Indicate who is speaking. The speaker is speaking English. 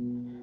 Speaker 1: Mm.